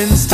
I'll